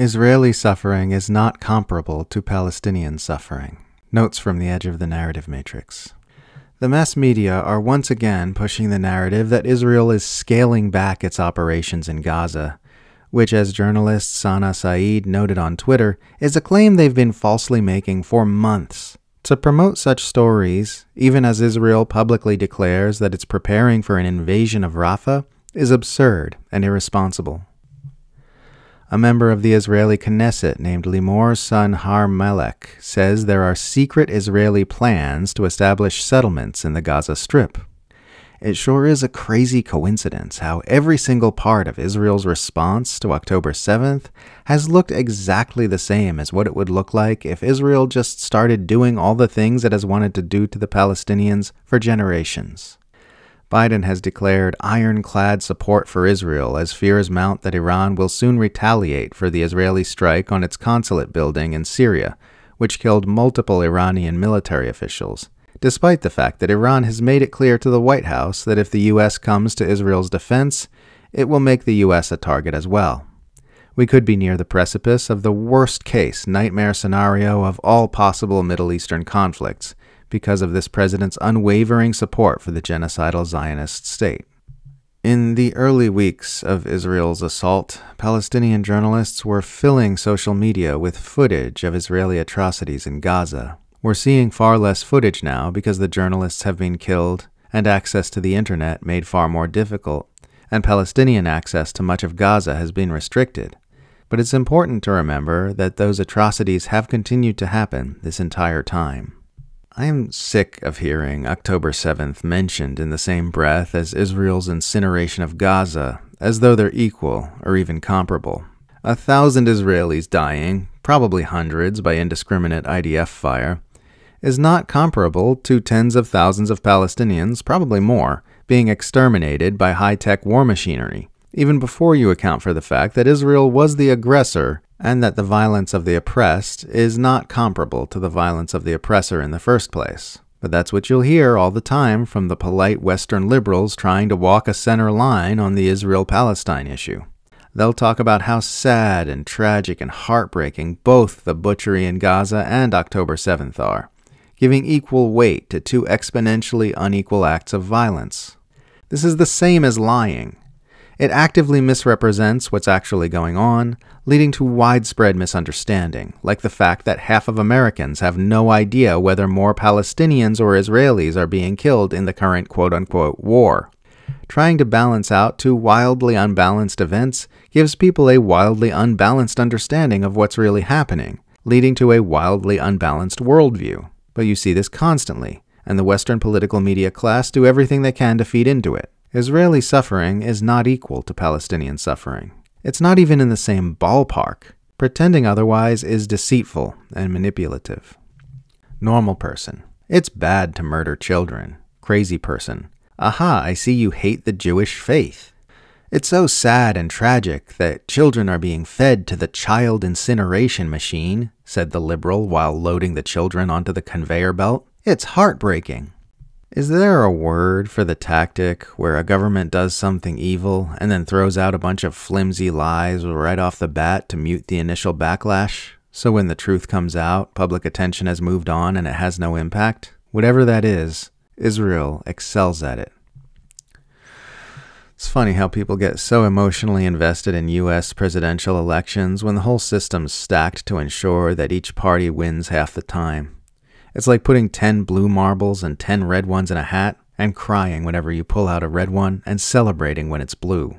Israeli suffering is not comparable to Palestinian suffering. Notes from the edge of the narrative matrix. The mass media are once again pushing the narrative that Israel is scaling back its operations in Gaza, which, as journalist Sana Saeed noted on Twitter, is a claim they've been falsely making for months. To promote such stories, even as Israel publicly declares that it's preparing for an invasion of Rafah, is absurd and irresponsible. A member of the Israeli Knesset named Limor Son Har Melech says there are secret Israeli plans to establish settlements in the Gaza Strip. It sure is a crazy coincidence how every single part of Israel's response to October 7th has looked exactly the same as what it would look like if Israel just started doing all the things it has wanted to do to the Palestinians for generations. Biden has declared ironclad support for Israel as fears mount that Iran will soon retaliate for the Israeli strike on its consulate building in Syria, which killed multiple Iranian military officials, despite the fact that Iran has made it clear to the White House that if the U.S. comes to Israel's defense, it will make the U.S. a target as well. We could be near the precipice of the worst case nightmare scenario of all possible Middle Eastern conflicts because of this president's unwavering support for the genocidal Zionist state. In the early weeks of Israel's assault, Palestinian journalists were filling social media with footage of Israeli atrocities in Gaza. We're seeing far less footage now because the journalists have been killed and access to the internet made far more difficult, and Palestinian access to much of Gaza has been restricted. But it's important to remember that those atrocities have continued to happen this entire time. I am sick of hearing October 7th mentioned in the same breath as Israel's incineration of Gaza, as though they're equal or even comparable. A thousand Israelis dying, probably hundreds by indiscriminate IDF fire, is not comparable to tens of thousands of Palestinians, probably more, being exterminated by high tech war machinery, even before you account for the fact that Israel was the aggressor and that the violence of the oppressed is not comparable to the violence of the oppressor in the first place. But that's what you'll hear all the time from the polite Western liberals trying to walk a center line on the Israel Palestine issue. They'll talk about how sad and tragic and heartbreaking both the butchery in Gaza and October 7th are, giving equal weight to two exponentially unequal acts of violence. This is the same as lying. It actively misrepresents what's actually going on, leading to widespread misunderstanding, like the fact that half of Americans have no idea whether more Palestinians or Israelis are being killed in the current quote unquote war. Trying to balance out two wildly unbalanced events gives people a wildly unbalanced understanding of what's really happening, leading to a wildly unbalanced worldview. But you see this constantly, and the Western political media class do everything they can to feed into it. Israeli suffering is not equal to Palestinian suffering. It's not even in the same ballpark. Pretending otherwise is deceitful and manipulative. Normal person. It's bad to murder children. Crazy person. Aha, I see you hate the Jewish faith. It's so sad and tragic that children are being fed to the child incineration machine, said the liberal while loading the children onto the conveyor belt. It's heartbreaking. Is there a word for the tactic where a government does something evil and then throws out a bunch of flimsy lies right off the bat to mute the initial backlash? So when the truth comes out, public attention has moved on and it has no impact? Whatever that is, Israel excels at it. It's funny how people get so emotionally invested in US presidential elections when the whole system's stacked to ensure that each party wins half the time. It's like putting 10 blue marbles and 10 red ones in a hat and crying whenever you pull out a red one and celebrating when it's blue.